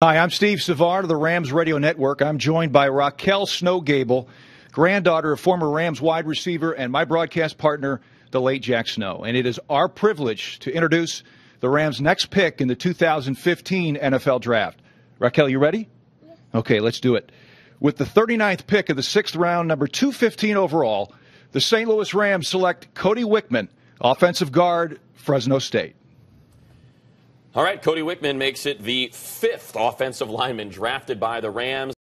Hi, I'm Steve Savard of the Rams Radio Network. I'm joined by Raquel Snowgable, granddaughter of former Rams wide receiver and my broadcast partner, the late Jack Snow. And it is our privilege to introduce the Rams' next pick in the 2015 NFL Draft. Raquel, you ready? Okay, let's do it. With the 39th pick of the sixth round, number 215 overall, the St. Louis Rams select Cody Wichmann, offensive guard, Fresno State. All right, Cody Wichmann makes it the fifth offensive lineman drafted by the Rams.